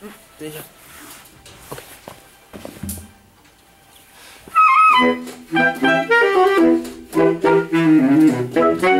嗯，等一下。嗯